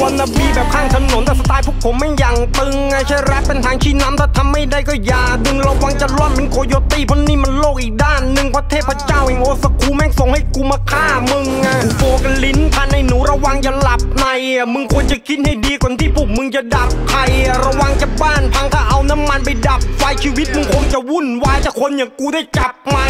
ว่านบีแบบข้างถนนแต่สไตล์พวกผมไม่อยังตึงไงใช่แรปเป็นทางชี้นำถ้าทำไม่ได้ก็อย่าดึงระวังจะร่อนเป็นโคโยตี้เพราะนี่มันโลกอีกด้านหนึ่งพระเทพเจ้าแห่งโอสกูแม่งส่งให้กูมาฆ่ามึงไงกูโฟกันลิ้นพันในหนูระวังอย่าหลับในมึงควรจะคิดให้ดีก่อนที่พวกมึงจะดับใครระวังจะบ้านพังถ้าเอาน้ำมันไปดับไฟชีวิตมึงคงจะวุ่นวายถ้าคนอย่างกูได้จับไม่